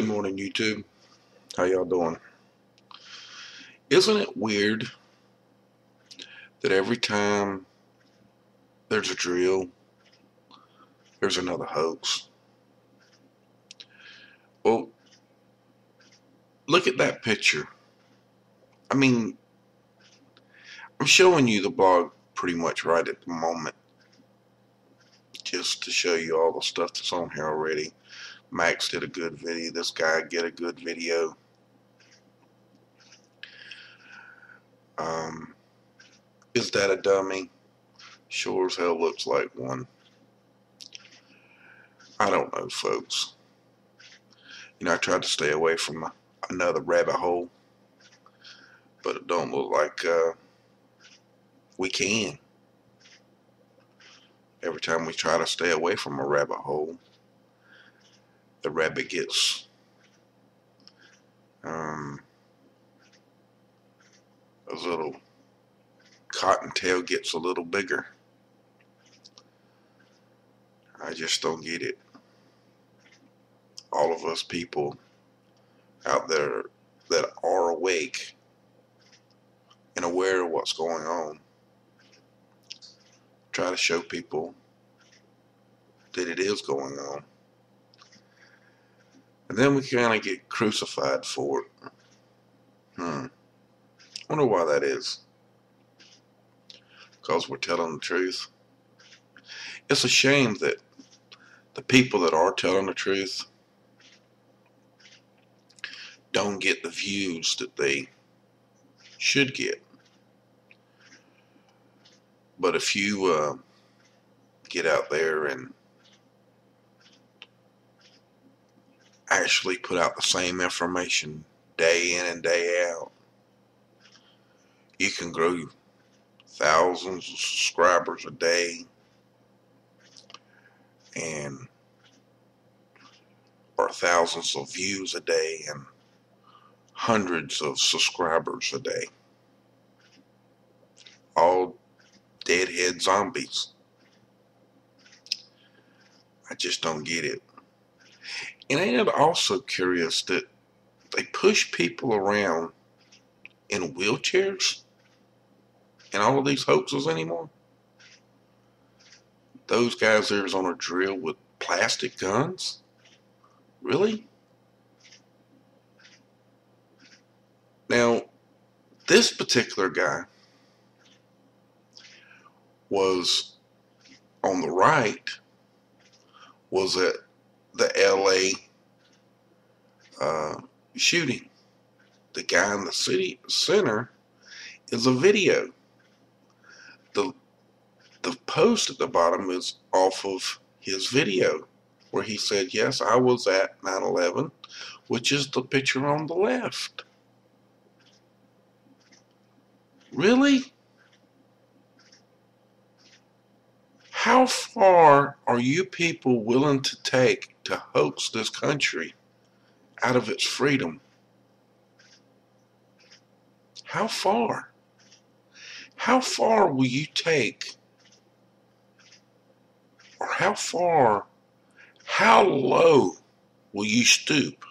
Good morning, YouTube. How y'all doing? Isn't it weird that every time there's a drill, there's another hoax? Well, look at that picture. I mean, I'm showing you the blog pretty much right at the moment just to show you all the stuff that's on here already. Max did a good video. This guy get a good video. Um, is that a dummy? Sure as hell looks like one. I don't know, folks. You know, I tried to stay away from another rabbit hole, but it don't look like uh, we can every time we try to stay away from a rabbit hole, the rabbit gets um, a little cottontail gets a little bigger. I just don't get it. All of us people out there that are awake and aware of what's going on try to show people that it is going on. And then we kind of get crucified for it. Hmm. Wonder why that is. Because we're telling the truth. It's a shame that the people that are telling the truth don't get the views that they should get. But if you uh, get out there and actually put out the same information day in and day out, you can grow thousands of subscribers a day and or thousands of views a day and hundreds of subscribers a day all deadhead zombies. I just don't get it. And ain't it also curious that they push people around in wheelchairs and all of these hoaxes anymore? Those guys there's on a drill with plastic guns? Really? Now, this particular guy was on the right was at the LA uh, shooting. The guy in the city center is a video. The the post at the bottom is off of his video where he said, yes, I was at 9-11, which is the picture on the left. Really? How far are you people willing to take to hoax this country out of its freedom? How far? How far will you take, or how far, how low will you stoop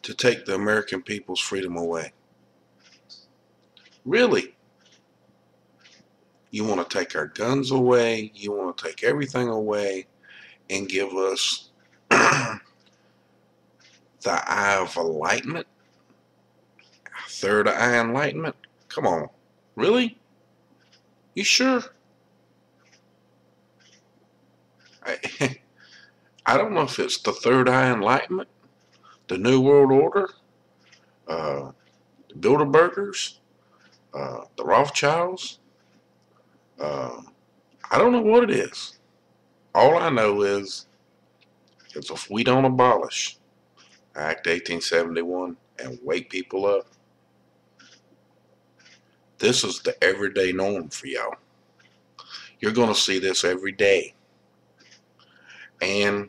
to take the American people's freedom away? Really? You want to take our guns away. You want to take everything away and give us the eye of enlightenment. Third eye enlightenment? Come on. Really? You sure? I, I don't know if it's the third eye enlightenment, the New World Order, uh, the Bilderbergers, uh, the Rothschilds, uh, I don't know what it is. All I know is it's if we don't abolish Act 1871 and wake people up, this is the everyday norm for y'all. You're going to see this every day. And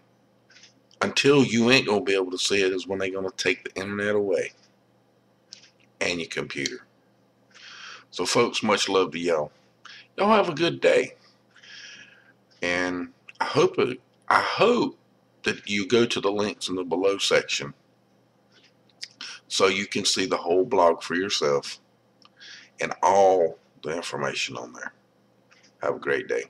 until you ain't going to be able to see it is when they're going to take the internet away and your computer. So folks, much love to y'all y'all have a good day. And I hope I hope that you go to the links in the below section so you can see the whole blog for yourself and all the information on there. Have a great day.